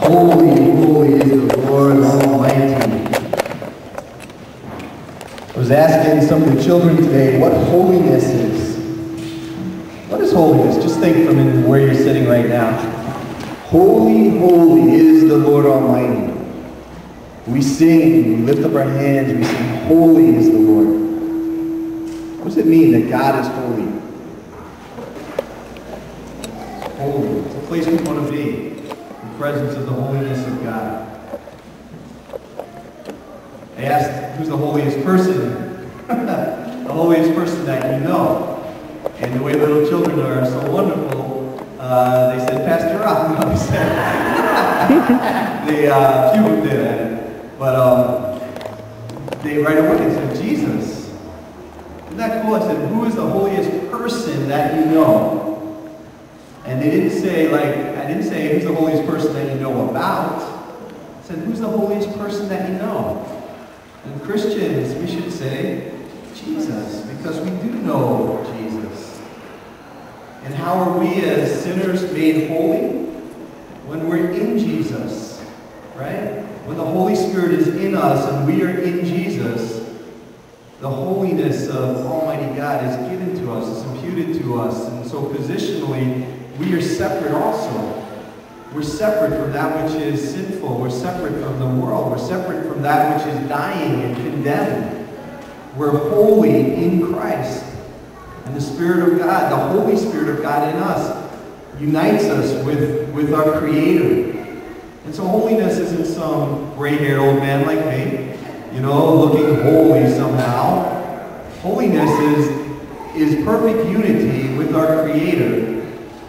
Holy, holy is the Lord Almighty. I was asking some of the children today what holiness is. What is holiness? Just think from where you're sitting right now. Holy, holy is the Lord Almighty. We sing, we lift up our hands, we sing, Holy is the Lord. What does it mean that God is holy? Holy. It's a place we want to be. Presence of the holiness of God. I asked, who's the holiest person? the holiest person that you know. And the way little children are so wonderful, uh, they said, Pastor. No, they said, uh, few of them did. But um, they right away said, Jesus. Isn't that cool? I said, who is the holiest person that you know? And they didn't say, like, didn't say, who's the holiest person that you know about? I said, who's the holiest person that you know? And Christians, we should say, Jesus, because we do know Jesus. And how are we as sinners made holy? When we're in Jesus, right? When the Holy Spirit is in us and we are in Jesus, the holiness of Almighty God is given to us, is imputed to us. And so positionally, we are separate also. We're separate from that which is sinful. We're separate from the world. We're separate from that which is dying and condemned. We're holy in Christ. And the Spirit of God, the Holy Spirit of God in us, unites us with, with our Creator. And so holiness isn't some gray-haired old man like me, you know, looking holy somehow. Holiness is, is perfect unity with our Creator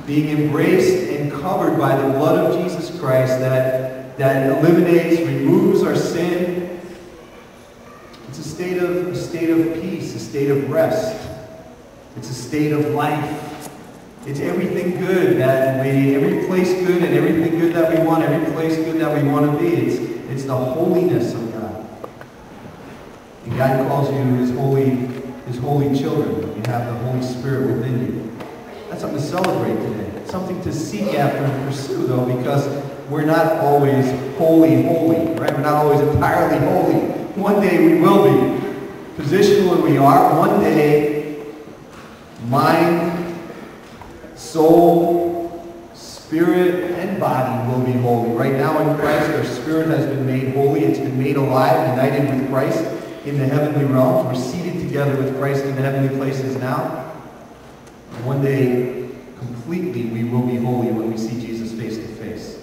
being embraced covered by the blood of Jesus Christ that, that eliminates, removes our sin. It's a state of a state of peace, a state of rest. It's a state of life. It's everything good that we, every place good and everything good that we want, every place good that we want to be. It's, it's the holiness of God. And God calls you his holy, his holy children. You have the Holy Spirit within you. That's something to celebrate today. Something to seek after and pursue, though, because we're not always wholly holy, right? We're not always entirely holy. One day we will be. Positioned where we are. One day, mind, soul, spirit, and body will be holy. Right now in Christ, our spirit has been made holy. It's been made alive, united with Christ in the heavenly realms. We're seated together with Christ in the heavenly places now. One day, completely, we will be holy when we see Jesus face to face.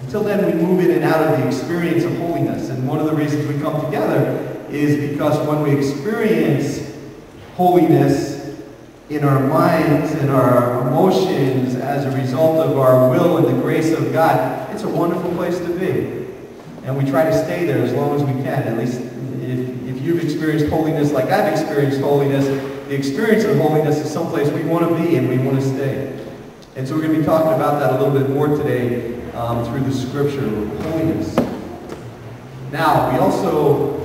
Until then, we move in and out of the experience of holiness. And one of the reasons we come together is because when we experience holiness in our minds and our emotions as a result of our will and the grace of God, it's a wonderful place to be. And we try to stay there as long as we can. At least you've experienced holiness like I've experienced holiness, the experience of holiness is someplace we want to be and we want to stay. And so we're going to be talking about that a little bit more today um, through the scripture holiness. Now, we also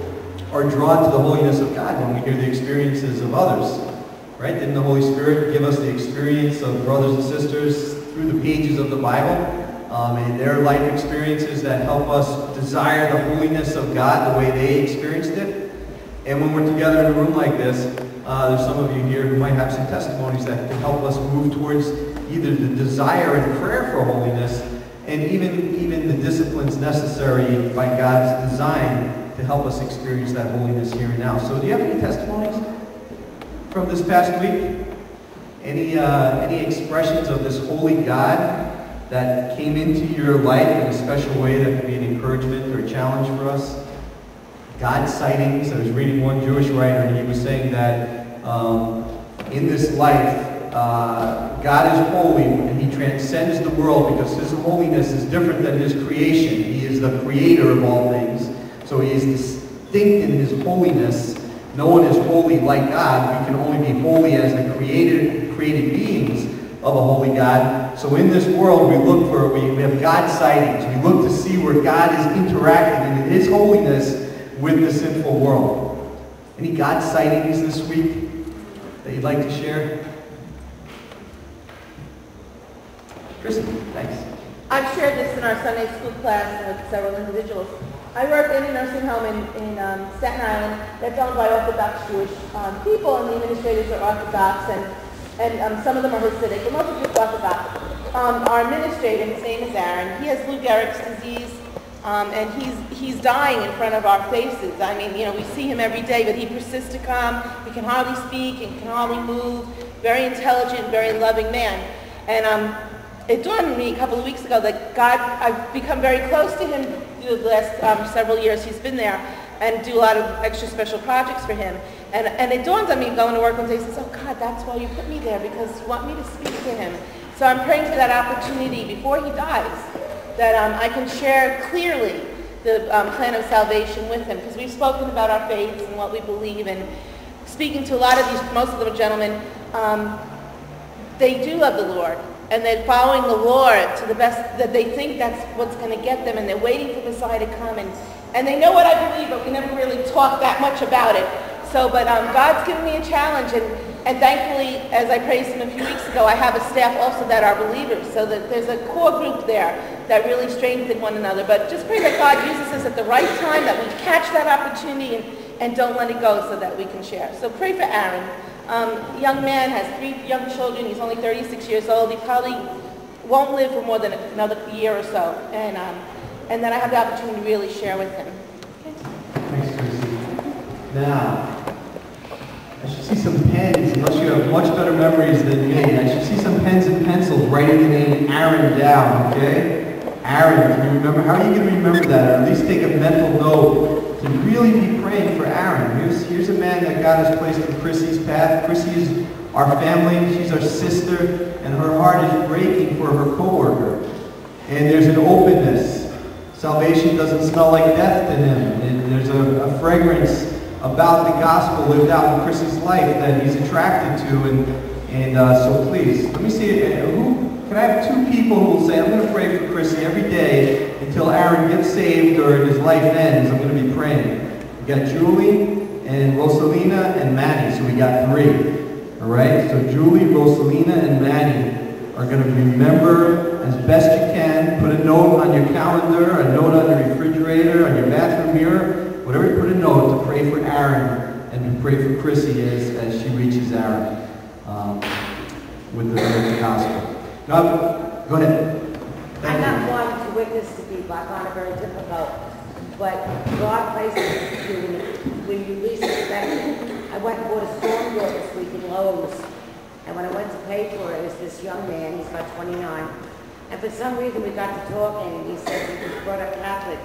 are drawn to the holiness of God when we hear the experiences of others. Right? Didn't the Holy Spirit give us the experience of brothers and sisters through the pages of the Bible? Um, and their life experiences that help us desire the holiness of God the way they experienced it. And when we're together in a room like this, uh, there's some of you here who might have some testimonies that can help us move towards either the desire and prayer for holiness and even, even the disciplines necessary by God's design to help us experience that holiness here and now. So do you have any testimonies from this past week? Any, uh, any expressions of this holy God that came into your life in a special way that could be an encouragement or a challenge for us? God sightings. I was reading one Jewish writer and he was saying that um, in this life, uh, God is holy and he transcends the world because his holiness is different than his creation. He is the creator of all things. So he is distinct in his holiness. No one is holy like God. We can only be holy as the created, created beings of a holy God. So in this world, we look for, we, we have God sightings. We look to see where God is interacting in his holiness with the sinful world. Any God sightings this week? that you'd like to share? Kristen, thanks. I've shared this in our Sunday school class with several individuals. I work in a nursing home in, in um, Staten Island that's owned by Orthodox Jewish um, people, and the administrators are Orthodox, and, and um, some of them are Hasidic, but most of them are Orthodox. Um, our administrator, his name is Aaron, he has Lou Gehrig's disease, um, and he's, he's dying in front of our faces. I mean, you know, we see him every day, but he persists to come. He can hardly speak and can hardly move. Very intelligent, very loving man. And um, it dawned on me a couple of weeks ago that God, I've become very close to him through the last um, several years he's been there and do a lot of extra special projects for him. And, and it dawns on me going to work one day says, oh God, that's why you put me there because you want me to speak to him. So I'm praying for that opportunity before he dies that um, I can share clearly the um, plan of salvation with him because we've spoken about our faiths and what we believe and speaking to a lot of these, most of the gentlemen, um, they do love the Lord and they're following the Lord to the best that they think that's what's going to get them and they're waiting for Messiah to come and, and they know what I believe but we never really talk that much about it. So, but um, God's given me a challenge and and thankfully, as I praised him a few weeks ago, I have a staff also that are believers, so that there's a core group there that really strengthen one another. But just pray that God uses us at the right time, that we catch that opportunity and, and don't let it go so that we can share. So pray for Aaron. Um, young man has three young children. He's only 36 years old. He probably won't live for more than another year or so. And, um, and then I have the opportunity to really share with him. Okay. Thanks, Tracy. Now, I should see some pens, unless you have much better memories than me. I should see some pens and pencils writing the name Aaron down, okay? Aaron, can you remember? How are you going to remember that? Or at least take a mental note to really be praying for Aaron. Here's, here's a man that God has placed in Chrissy's path. Chrissy is our family. She's our sister. And her heart is breaking for her coworker. And there's an openness. Salvation doesn't smell like death to him. And there's a, a fragrance about the gospel lived out in Chris's life that he's attracted to. And, and uh, so please, let me see, uh, who, can I have two people who will say, I'm going to pray for Chrissy every day until Aaron gets saved or his life ends. I'm going to be praying. We got Julie and Rosalina and Maddie, so we got three. All right, so Julie, Rosalina, and Maddie are going to remember as best you can. Put a note on your calendar, a note on your refrigerator, on your bathroom mirror, whatever you put a note to pray for Aaron and to pray for Chrissy as, as she reaches Aaron um, with, the, with the gospel. God, go ahead. I'm not one to witness to people. I find it very difficult. But God places you when you least expect it. I went and bought a storm door this week in Lowe's. And when I went to pay for it, it was this young man, he's about 29. And for some reason we got to talking and he said he was brought up Catholic,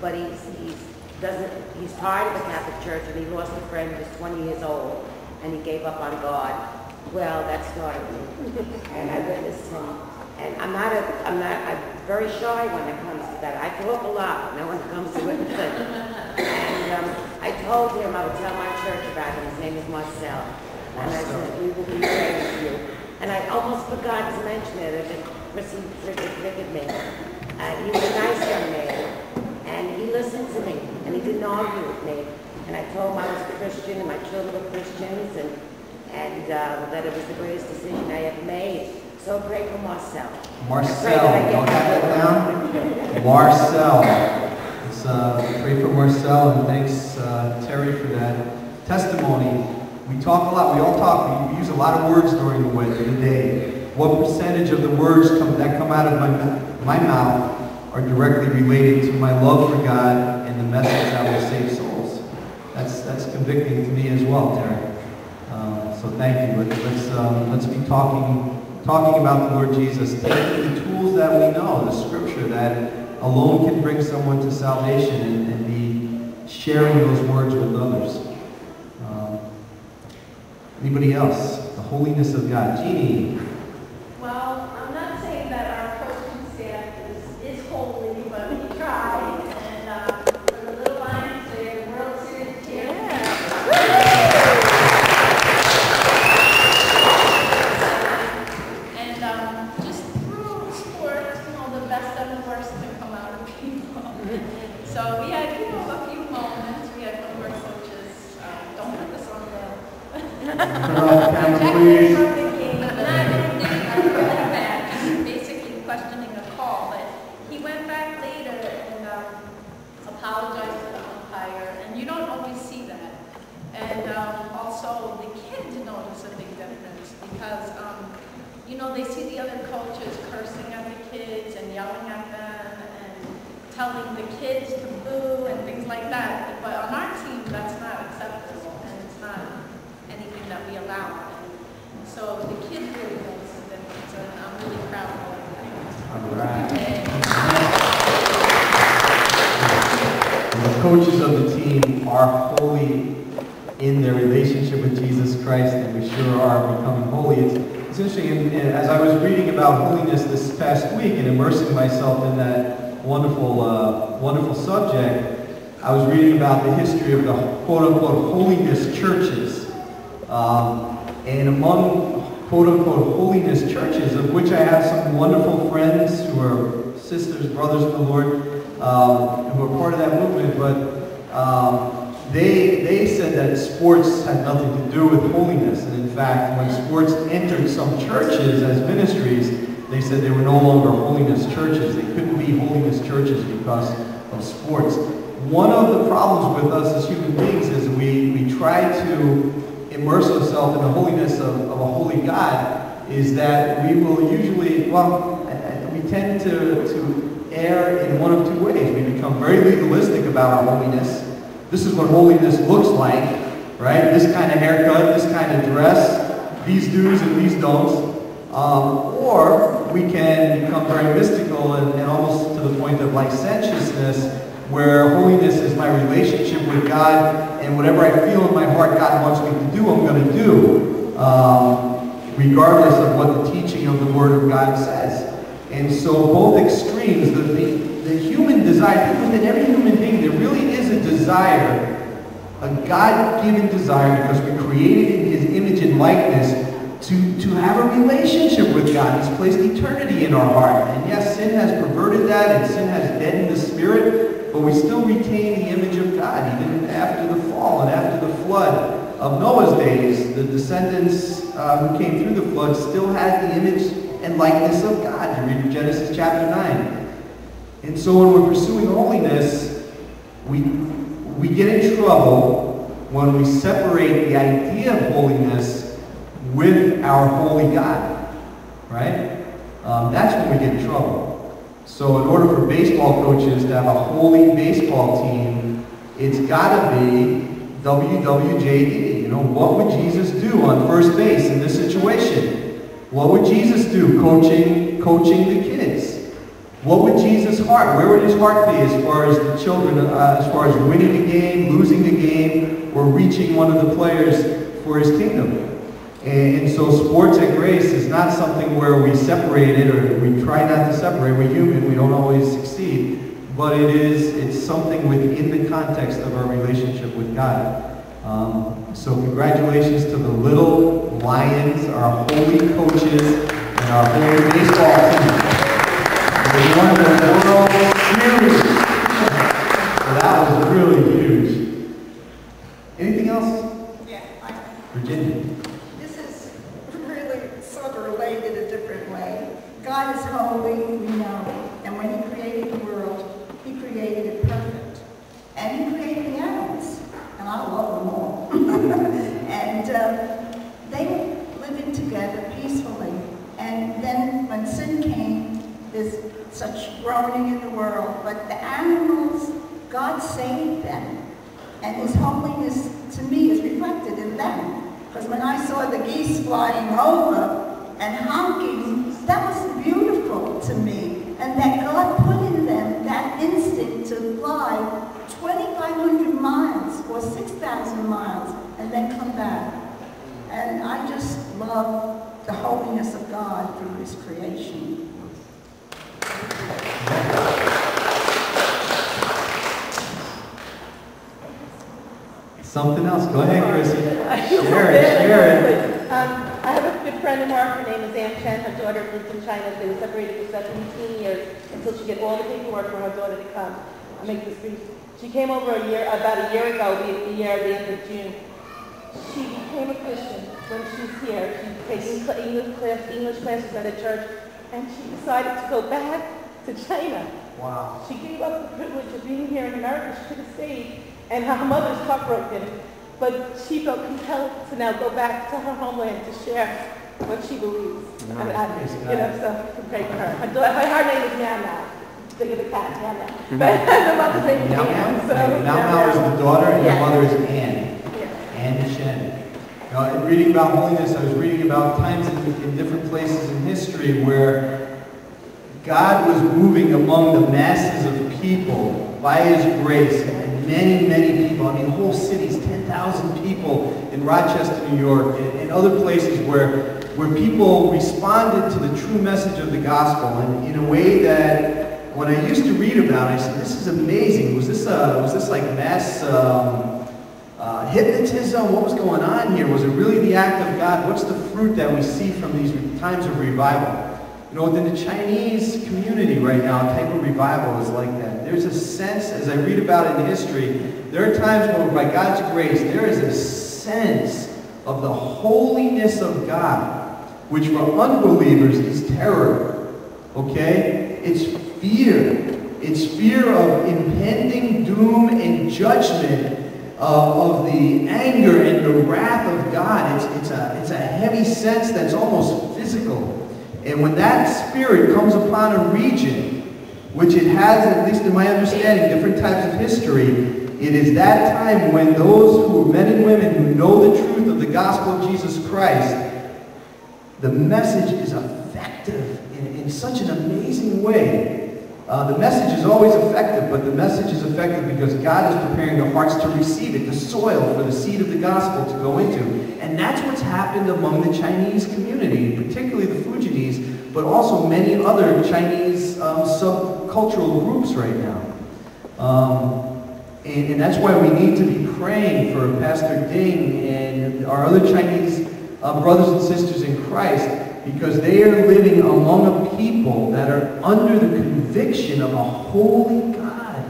but he's, he's doesn't, he's tired of the Catholic Church and he lost a friend who was 20 years old and he gave up on God. Well, that started me. and I witnessed him. And I'm not a, I'm not, I'm very shy when it comes to that. I talk a lot, no one comes to witnessing. and um, I told him I would tell my church about him. His name is Marcel. And I said, we will be praying for you. And I almost forgot to mention it. It received triggered me. Uh, he was a nice young man. And he listened to me and he didn't argue with me. And I told him I was a Christian and my children were Christians and, and uh, that it was the greatest decision I ever made. So pray for Marcel. Marcel, I'll have that down. Marcel. Let's uh, pray for Marcel and thanks uh, Terry for that testimony. We talk a lot, we all talk, we use a lot of words during the, the day. What percentage of the words come, that come out of my, my mouth are directly related to my love for God and the message that will save souls. That's, that's convicting to me as well, Terry. Uh, so thank you. Let, us um, let's be talking, talking about the Lord Jesus, taking the tools that we know, the scripture that alone can bring someone to salvation and, and be sharing those words with others. Um, anybody else? The holiness of God. Jeannie. because, um, you know, they see the other cultures cursing at the kids and yelling at them and telling the kids to boo and things like that. But on our team, that's not acceptable and it's not anything that we allow. So the kids really notice the difference and I'm really proud of all of. All right. The coaches of the team are wholly in their relationship with Jesus Christ, and we sure are becoming holy. It's, it's interesting, and, and as I was reading about holiness this past week and immersing myself in that wonderful, uh, wonderful subject, I was reading about the history of the quote-unquote holiness churches. Um, and among quote-unquote holiness churches, of which I have some wonderful friends who are sisters, brothers in the Lord, um, who are part of that movement, but um, they, they said that sports had nothing to do with holiness. And in fact, when sports entered some churches as ministries, they said they were no longer holiness churches. They couldn't be holiness churches because of sports. One of the problems with us as human beings is we, we try to immerse ourselves in the holiness of, of a holy God is that we will usually, well, we tend to, to err in one of two ways. We become very legalistic about our holiness. This is what holiness looks like, right? This kind of haircut, this kind of dress, these do's and these don'ts. Um, or we can become very mystical and, and almost to the point of licentiousness where holiness is my relationship with God, and whatever I feel in my heart God wants me to do, I'm going to do, um, regardless of what the teaching of the Word of God says. And so both extremes, the, the, human desire, within every human being, there really is a desire, a God-given desire, because we're created in His image and likeness, to, to have a relationship with God. He's placed eternity in our heart. And yes, sin has perverted that, and sin has deadened the spirit, but we still retain the image of God, even after the fall and after the flood of Noah's days. The descendants uh, who came through the flood still had the image and likeness of God. You read Genesis chapter 9. And so when we're pursuing holiness, we, we get in trouble when we separate the idea of holiness with our holy God, right? Um, that's when we get in trouble. So in order for baseball coaches to have a holy baseball team, it's got to be WWJD. You know, what would Jesus do on first base in this situation? What would Jesus do coaching, coaching the kids? What would Jesus' heart, where would his heart be as far as the children, uh, as far as winning the game, losing the game, or reaching one of the players for his kingdom? And, so sports at Grace is not something where we separate it or we try not to separate. We're human. We don't always succeed. But it is, it's something within the context of our relationship with God. Um, so congratulations to the Little Lions, our holy coaches, and our holy baseball team. They won the World Series. That was really huge. Anything else? Yeah, I, Virginia. this is really sort of related a different way. God is holy, we know, and when he created the world, he created it perfect. And he created the animals, and I love them all. and uh, they were living together peacefully. And then when sin came, there's such groaning in the world, but the animals, God saved them. And his holiness to me is reflected in them. Because when I saw the geese flying over and honking, that was beautiful to me. And that God put in them that instinct to fly 2,500 miles or 6,000 miles and then come back. And I just love the holiness of God through his creation. Something else. Go ahead, Chrissy. Share it, share it. Um, I have a good friend of mine, her name is Ann Chen, her daughter lives in China, they were separated for 17 years until she get all the paperwork for her daughter to come. I make this brief. She came over a year, about a year ago, the, year at the end of June. She became a Christian when she's here. She's taking cl- English, class, English classes at a church, and she decided to go back to China. Wow. She gave up the privilege of being here in America. She could have stayed, and her mother's heartbroken. But she felt compelled to now go back to her homeland to share what she believes. And I, you know, so I pray for her. Her, daughter, her, name is Nana. think of the cat, Meow Meow. Mm-hmm. But the mother's name is Now Ann, so. Now, now is the daughter and the mother is Anne. Yeah. and Shen. Now, in reading about holiness, I was reading about times in, in different places in history where God was moving among the masses of people by His grace, and many, many people. I mean, whole cities, 10,000 people in Rochester, New York, and, and other places where where people responded to the true message of the gospel, and in a way that when I used to read about it, I said, "This is amazing. Was this uh, was this like mass?" Um, uh, hypnotism? What was going on here? Was it really the act of God? What's the fruit that we see from these times of revival? You know, within the Chinese community right now, a type of revival is like that. There's a sense, as I read about it in history, there are times when, by God's grace, there is a sense of the holiness of God, which for unbelievers is terror. Okay? It's fear. It's fear of impending doom and judgment uh, of the anger and the wrath of God. It's, it's, a, it's a heavy sense that's almost physical. And when that spirit comes upon a region, which it has, at least in my understanding, different types of history, it is that time when those who, men and women who know the truth of the gospel of Jesus Christ, the message is effective in, in such an amazing way. Uh, the message is always effective, but the message is effective because God is preparing the hearts to receive it, the soil for the seed of the gospel to go into. And that's what's happened among the Chinese community, particularly the Fujianese, but also many other Chinese um, subcultural groups right now. Um, and, and, that's why we need to be praying for Pastor Ding and our other Chinese uh, brothers and sisters in Christ because they are living among a people that are under the conviction of a holy God.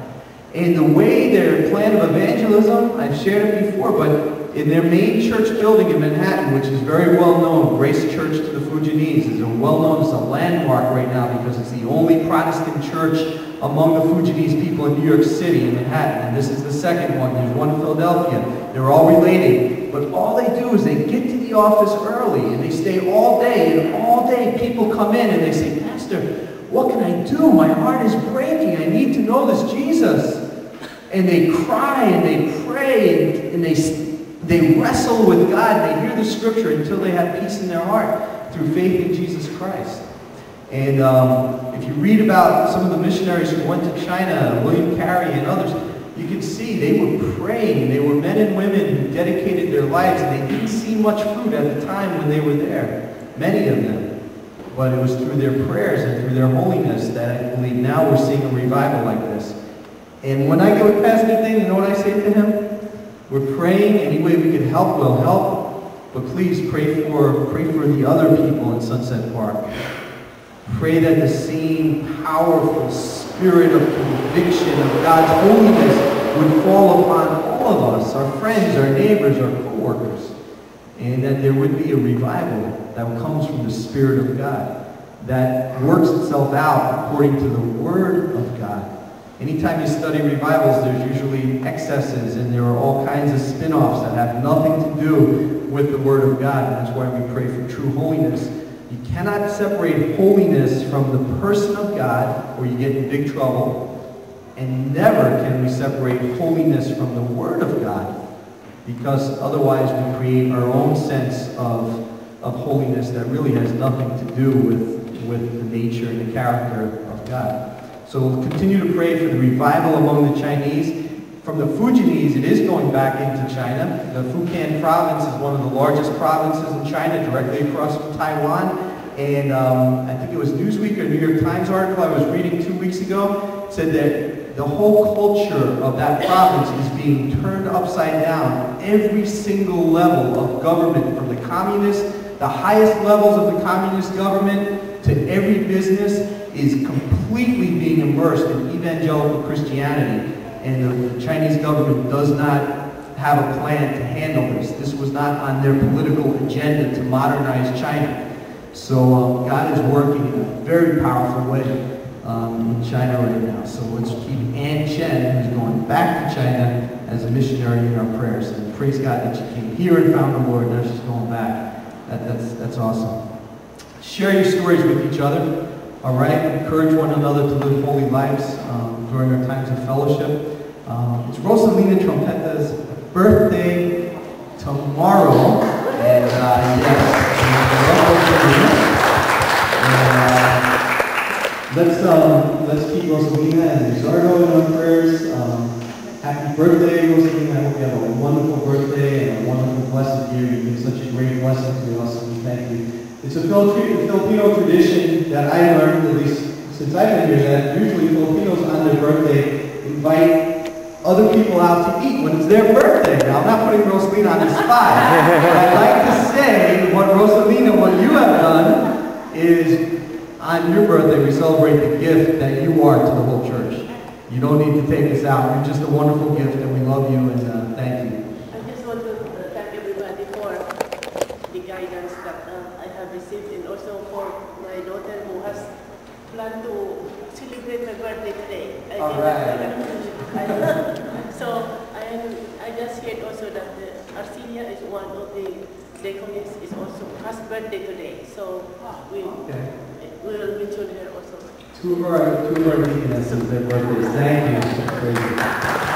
And the way their plan of evangelism, I've shared it before, but in their main church building in Manhattan, which is very well known, Grace Church to the Fujianese, is a well known, it's a landmark right now because it's the only Protestant church among the Fujianese people in New York City, in Manhattan. And this is the second one. There's one in Philadelphia. They're all related. But all they do is they get to the office early and they stay all day. And all day people come in and they say, Pastor, what can I do? My heart is breaking. I need to know this Jesus. And they cry and they pray and, and they, they wrestle with God. They hear the scripture until they have peace in their heart through faith in Jesus Christ. And um, if you read about some of the missionaries who went to China, William Carey and others, you can see they were praying. They were men and women who dedicated their lives, and they didn't see much fruit at the time when they were there, many of them. But it was through their prayers and through their holiness that I believe now we're seeing a revival like this. And when I go to Pastor Ding, you know what I say to him? We're praying any way we can help, we'll help. But please pray for, pray for the other people in Sunset Park. Pray that the same powerful spirit of conviction of God's holiness would fall upon all of us, our friends, our neighbors, our co-workers, and that there would be a revival that comes from the Spirit of God that works itself out according to the Word of God. Anytime you study revivals, there's usually excesses and there are all kinds of spin-offs that have nothing to do with the Word of God, and that's why we pray for true holiness you cannot separate holiness from the person of God, or you get in big trouble. And never can we separate holiness from the Word of God, because otherwise we create our own sense of, of holiness that really has nothing to do with, with the nature and the character of God. So we'll continue to pray for the revival among the Chinese. From the Fujianese, it is going back into China. The Fujian province is one of the largest provinces in China, directly across from Taiwan. And um, I think it was Newsweek or New York Times article I was reading two weeks ago said that the whole culture of that province is being turned upside down. Every single level of government, from the communist, the highest levels of the communist government, to every business, is completely being immersed in evangelical Christianity and the Chinese government does not have a plan to handle this. This was not on their political agenda to modernize China. So um, God is working in a very powerful way um, in China right now. So let's keep Ann Chen, who's going back to China, as a missionary in our prayers. And praise God that she came here and found the Lord. Now she's going back. That, that's, that's awesome. Share your stories with each other. All right, encourage one another to live holy lives um, during our times of fellowship. Um, it's Rosalina Trompeta's birthday tomorrow, and uh, yes. And, uh, let's um, let's keep Rosalina and Rizardo in our prayers. Um, happy birthday, Rosalina! I hope you have a wonderful birthday and a wonderful, blessed year. You've been such a great blessing to us, we thank you. It's a Filipino tradition that I learned, at least since I've been here, that usually Filipinos on their birthday invite other people out to eat when it's their birthday. Now, I'm not putting Rosalina on the spot, but I'd like to say what Rosalina, what you have done is on your birthday, we celebrate the gift that you are to the whole church. You don't need to take us out. You're just a wonderful gift, and we love you, and uh, thank you. I just want to thank everybody for the guidance that uh, I have received and also for my daughter who has planned to celebrate my birthday today. I All right. So I I just heard also that the Arcelia is one of the deacons is also has birthday today. So we Okay. we will mention her also. Two of our, two deaconesses, their birthdays. Thank you. Praise you.